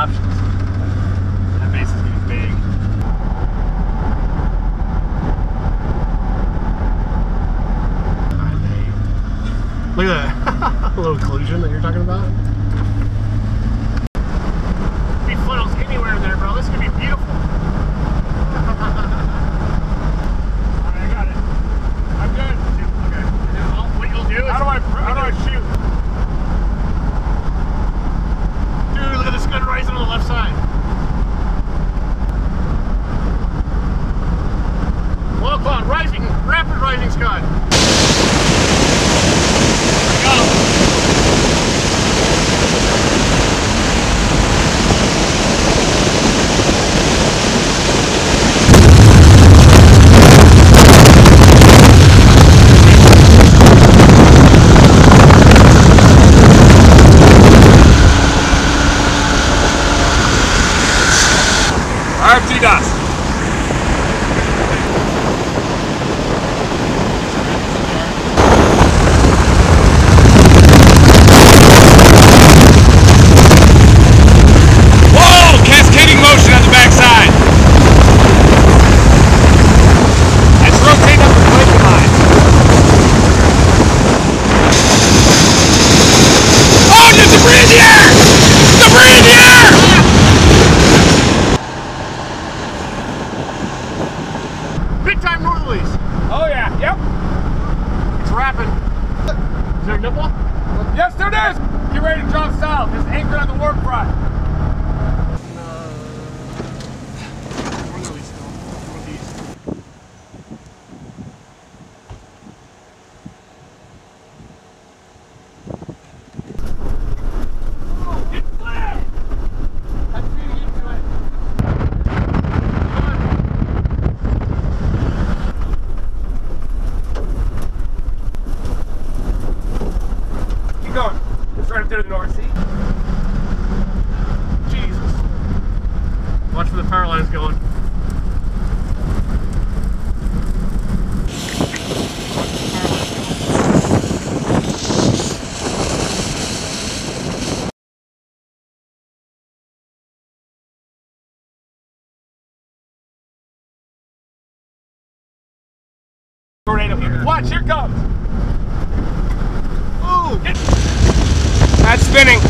options. That base is getting big. Look at that little collusion that you're talking about. lightning's cut. there nipple? Yes, there it is! Get ready to drop south. It's anchored on the warm front. line's going. Tornado here. Watch, here comes. Ooh. That's spinning.